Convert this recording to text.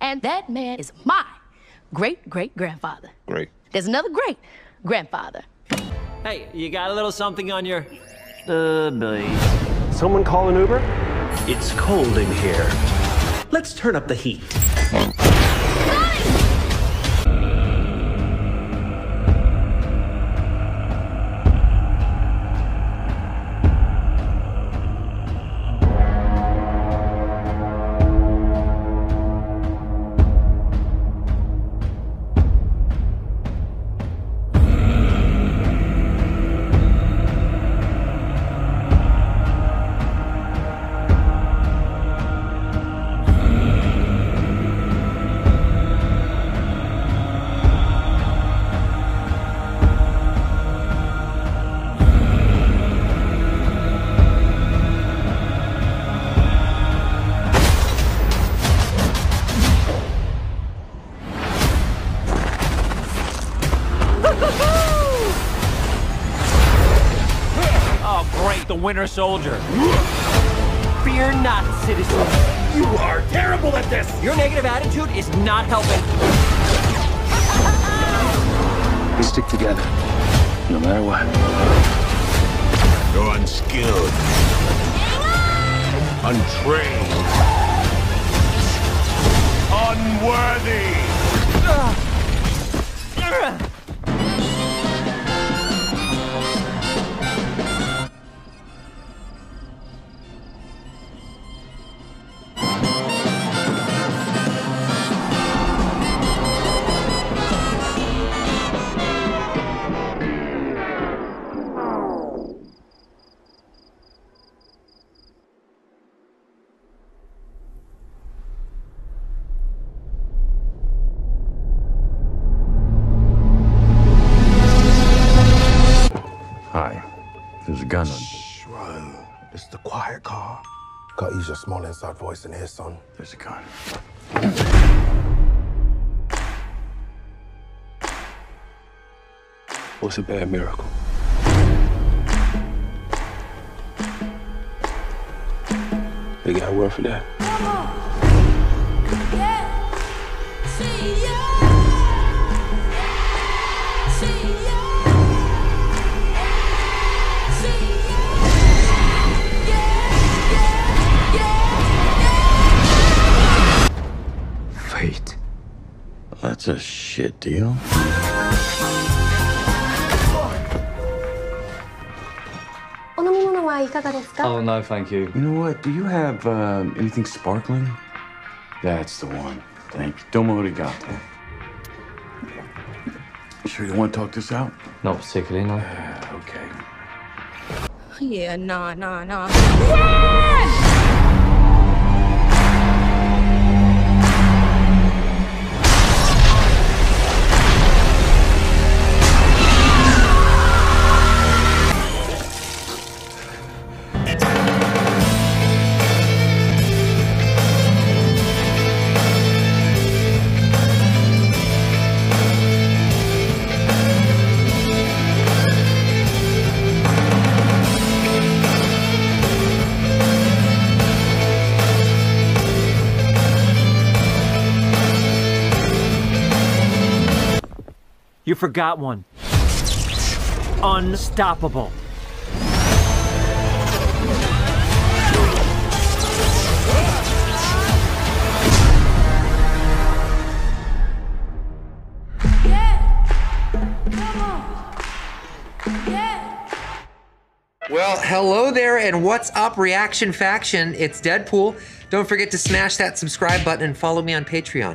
man, that man is my great great grandfather. Great. There's another great grandfather. Hey, you got a little something on your. Uh, belly. Someone call an Uber? It's cold in here. Let's turn up the heat. Oh, great, the Winter Soldier. Fear not, citizens. You are terrible at this! Your negative attitude is not helping. We stick together, no matter what. You're unskilled. Untrained. Unworthy. There's a gun on. Run. This is the quiet car. Gotta use your small inside voice in here, son. There's a gun. What's a bad miracle? They got word for that. That's a shit deal. Oh, no, thank you. You know what? Do you have uh, anything sparkling? That's the one. Thank you. Domo arigato. Sure you want to talk this out? Not particularly, no. Okay. Yeah, nah, nah, nah. You forgot one. Unstoppable. Well, hello there, and what's up, Reaction Faction? It's Deadpool. Don't forget to smash that subscribe button and follow me on Patreon.